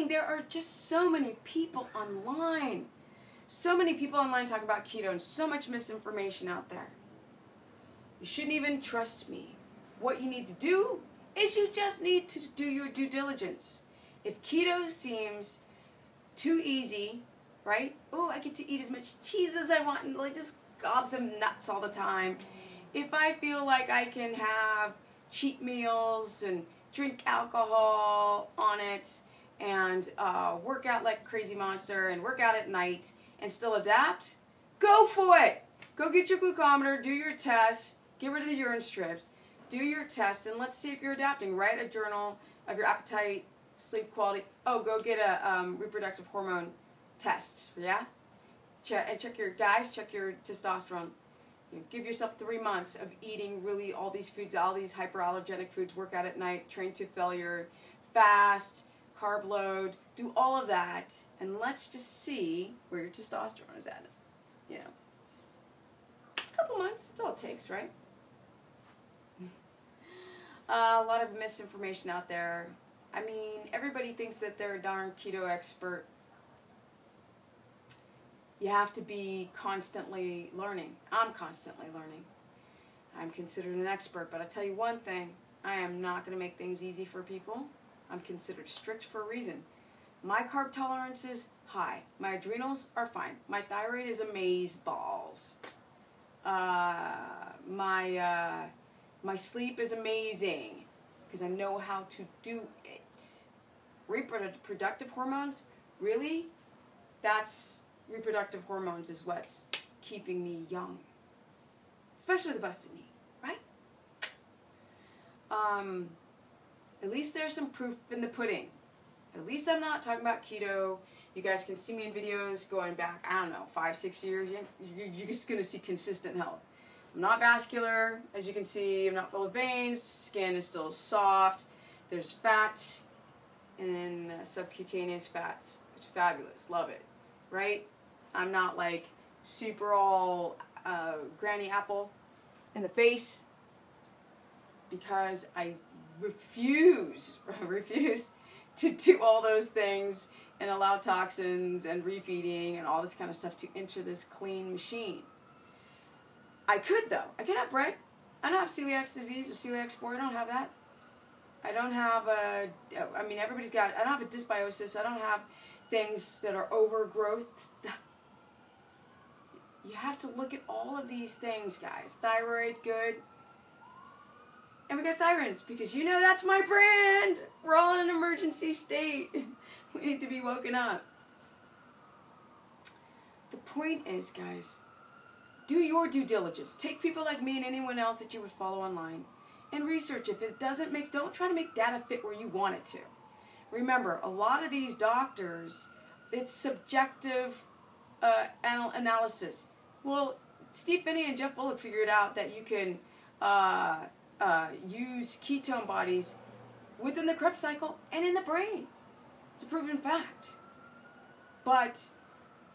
thing. There are just so many people online. So many people online talk about keto and so much misinformation out there. You shouldn't even trust me. What you need to do is you just need to do your due diligence. If keto seems too easy, right? Oh, I get to eat as much cheese as I want and like just gob some nuts all the time. If I feel like I can have cheat meals and drink alcohol on it and uh, work out like crazy monster and work out at night and still adapt, go for it. Go get your glucometer, do your test, get rid of the urine strips, do your test, and let's see if you're adapting. Write a journal of your appetite, sleep quality. Oh, go get a um, reproductive hormone test, yeah? Check, and check your, guys, check your testosterone. You give yourself three months of eating really all these foods, all these hyperallergenic foods, work out at night, train to failure, fast, carb load, do all of that, and let's just see where your testosterone is at. You know, a couple months, that's all it takes, right? Uh, a lot of misinformation out there. I mean, everybody thinks that they're a darn keto expert. You have to be constantly learning. I'm constantly learning. I'm considered an expert, but I tell you one thing I am not going to make things easy for people. I'm considered strict for a reason. My carb tolerance is high. My adrenals are fine. My thyroid is amaze balls. Uh, my uh, my sleep is amazing because I know how to do it. Reproductive hormones, really? That's reproductive hormones is what's keeping me young, especially the busted knee, right? Um, at least there's some proof in the pudding. At least I'm not talking about keto. You guys can see me in videos going back, I don't know, five, six years. You're just going to see consistent health. I'm not vascular, as you can see. I'm not full of veins. Skin is still soft. There's fat and uh, subcutaneous fats. It's fabulous. Love it. Right? I'm not like super all uh, granny apple in the face because I refuse, refuse to do all those things and allow toxins and refeeding and all this kind of stuff to enter this clean machine. I could though. I could have bread. I don't have celiac disease or celiac sprue. I don't have that. I don't have a. I mean, everybody's got. I don't have a dysbiosis. I don't have things that are overgrowth. You have to look at all of these things, guys. Thyroid, good. And we got sirens because you know that's my brand. We're all in an emergency state. We need to be woken up. The point is, guys, do your due diligence. Take people like me and anyone else that you would follow online and research. If it doesn't make, don't try to make data fit where you want it to. Remember, a lot of these doctors, it's subjective uh, anal- analysis. Well, Steve Phinney and Jeff Volek figured out that you can uh, uh, use ketone bodies within the Krebs cycle and in the brain. It's a proven fact. But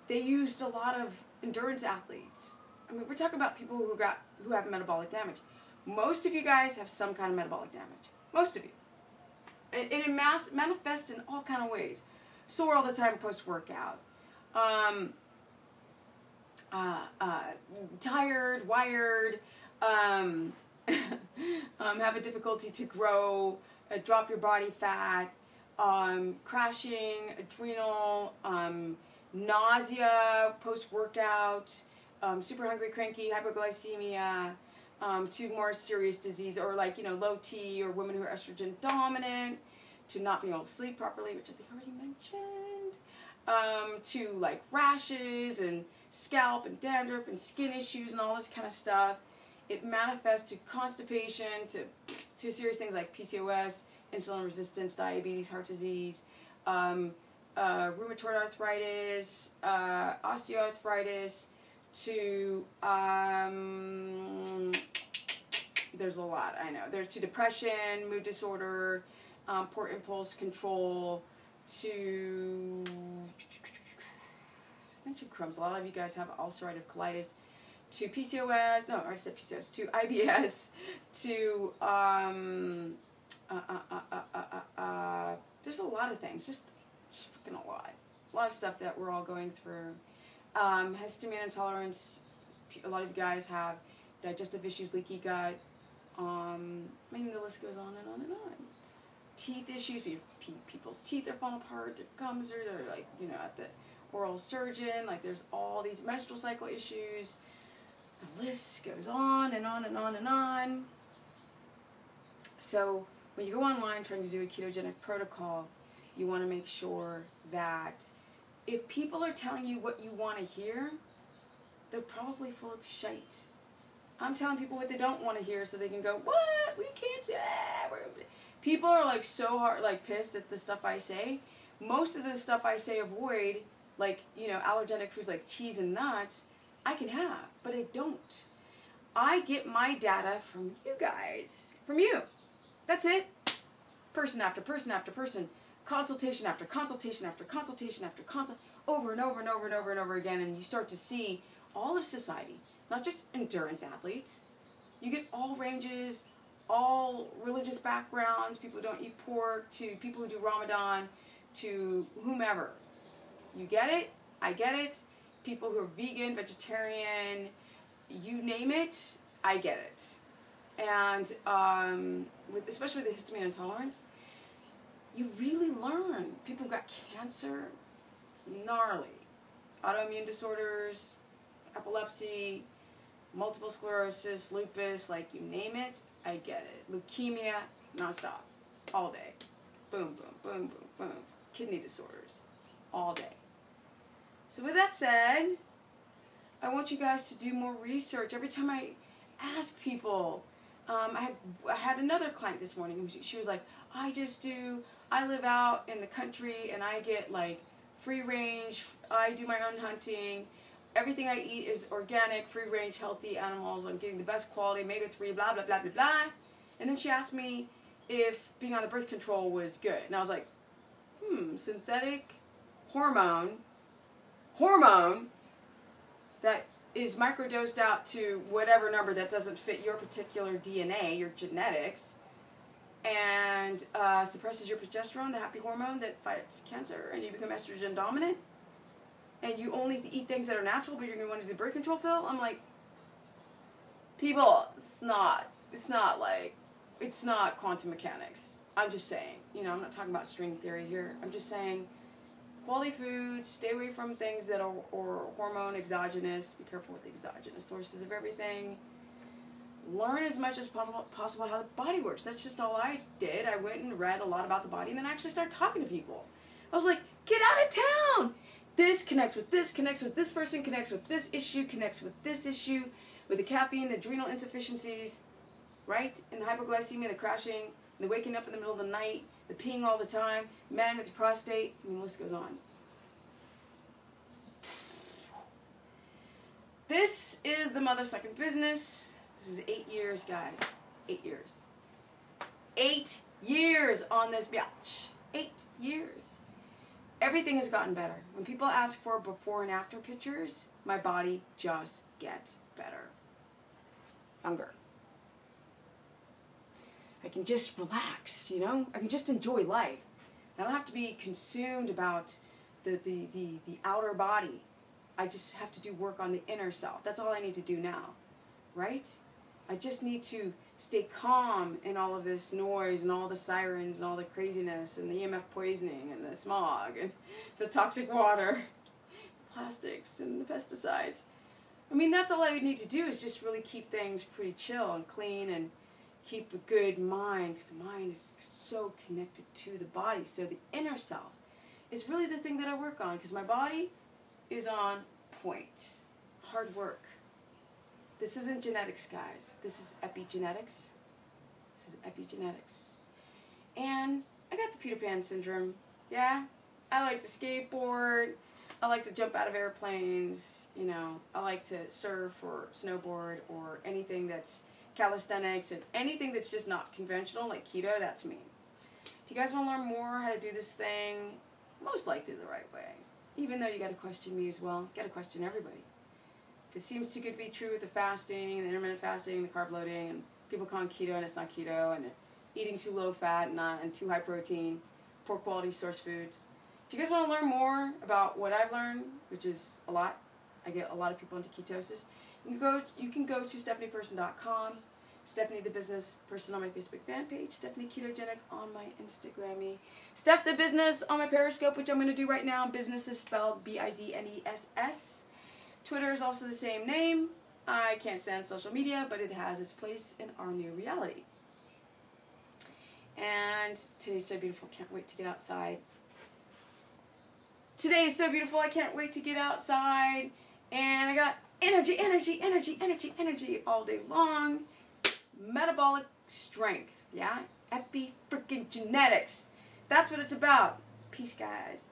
they used a lot of endurance athletes I mean, we're talking about people who got who have metabolic damage. Most of you guys have some kind of metabolic damage. Most of you, and, and it mass, manifests in all kind of ways. Sore all the time post workout. Um, uh, uh, tired, wired, um, um, have a difficulty to grow, uh, drop your body fat, um, crashing, adrenal, um, nausea post workout, um, super hungry, cranky, hypoglycemia, um, to more serious disease, or like, you know, low T, or women who are estrogen dominant, to not being able to sleep properly, which I think I already mentioned, um, to like rashes and scalp and dandruff and skin issues and all this kind of stuff. It manifests to constipation, to, to serious things like PCOS, insulin resistance, diabetes, heart disease, um, uh, rheumatoid arthritis, uh, osteoarthritis, to um, there's a lot I know. There's to depression, mood disorder, um, poor impulse control, to I mentioned Crohn's. A lot of you guys have ulcerative colitis. To PCOS, no, I said PCOS. To IBS, to um, uh, uh, uh, uh, uh, uh, there's a lot of things. Just just fucking a lot. A lot of stuff that we're all going through. Um, histamine intolerance. A lot of you guys have digestive issues, leaky gut. Um, I mean, the list goes on and on and on. Teeth issues. People's teeth are falling apart. Their gums are, they're like, you know, at the oral surgeon. Like, there's all these menstrual cycle issues. The list goes on and on and on and on. So, when you go online trying to do a ketogenic protocol, you want to make sure that if people are telling you what you want to hear, they're probably full of shite. I'm telling people what they don't want to hear so they can go, what? We can't say ah, that. People are like so hard, like pissed at the stuff I say. Most of the stuff I say avoid, like, you know, allergenic foods like cheese and nuts, I can have, but I don't. I get my data from you guys, from you. That's it. Person after person after person, consultation after consultation after consultation after consult, over and over and over and over and over again, and you start to see all of society, not just endurance athletes. You get all ranges, all religious backgrounds, people who don't eat pork, to people who do Ramadan, to whomever. You get it? I get it. People who are vegan, vegetarian, you name it, I get it and um, with, especially with the histamine intolerance, you really learn. People who got cancer, it's gnarly. Autoimmune disorders, epilepsy, multiple sclerosis, lupus, like you name it, I get it. Leukemia, nonstop, all day. Boom, boom, boom, boom, boom. Kidney disorders, all day. So with that said, I want you guys to do more research. Every time I ask people, um, I had I had another client this morning. She, was like, I just do. I live out in the country and I get like free range. I do my own hunting. Everything I eat is organic, free range, healthy animals. I'm getting the best quality, omega three, blah blah blah blah blah. And then she asked me if being on the birth control was good, and I was like, hmm, synthetic hormone, hormone that is microdosed out to whatever number that doesn't fit your particular DNA, your genetics, and uh, suppresses your progesterone, the happy hormone that fights cancer, and you become estrogen dominant, and you only eat things that are natural, but you're going to want to do birth control pill. I'm like, people, it's not, it's not like, it's not quantum mechanics. I'm just saying, you know, I'm not talking about string theory here. I'm just saying quality foods, stay away from things that are or hormone exogenous, be careful with the exogenous sources of everything. Learn as much as possible how the body works. That's just all I did. I went and read a lot about the body and then I actually started talking to people. I was like, get out of town! This connects with this, connects with this person, connects with this issue, connects with this issue, with the caffeine, the adrenal insufficiencies, right? And the hypoglycemia, the crashing, the waking up in the middle of the night, the peeing all the time, men with the prostate, I mean, the list goes on. This is the mother second business. This is eight years, guys. Eight years. Eight years on this biatch. Eight years. Everything has gotten better. When people ask for before and after pictures, my body just gets better. Younger. I can just relax, you know? I can just enjoy life. I don't have to be consumed about the, the, the, the outer body. I just have to do work on the inner self. That's all I need to do now, right? I just need to stay calm in all of this noise and all the sirens and all the craziness and the EMF poisoning and the smog and the toxic water, plastics and the pesticides. I mean, that's all I would need to do is just really keep things pretty chill and clean and keep a good mind because the mind is so connected to the body. So the inner self is really the thing that I work on because my body is on point. Hard work. This isn't genetics, guys. This is epigenetics. This is epigenetics. And I got the Peter Pan syndrome. Yeah? I like to skateboard. I like to jump out of airplanes. You know, I like to surf or snowboard or anything that's calisthenics, and anything that's just not conventional, like keto, that's me. If you guys want to learn more how to do this thing, most likely the right way, even though you got to question me as well, got to question everybody. If it seems too good to be true with the fasting, the intermittent fasting, the carb loading, and people calling keto and it's not keto, and eating too low fat and, not, and too high protein, poor quality source foods, If you guys want to learn more about what I've learned, which is a lot, I get a lot of people into ketosis. You go. To, you can go to stephanieperson.com, Stephanie the Business Person on my Facebook fan page, Stephanie Ketogenic on my Instagrammy, Steph the Business on my Periscope, which I'm going to do right now. Business is spelled B-I-Z-N-E-S-S. Twitter is also the same name. I can't stand social media, but it has its place in our new reality. And today's so beautiful. Can't wait to get outside. Today is so beautiful. I can't wait to get outside. And I got energy, energy, energy, energy, energy all day long. Metabolic strength. Yeah? Epi freaking genetics. That's what it's about. Peace, guys.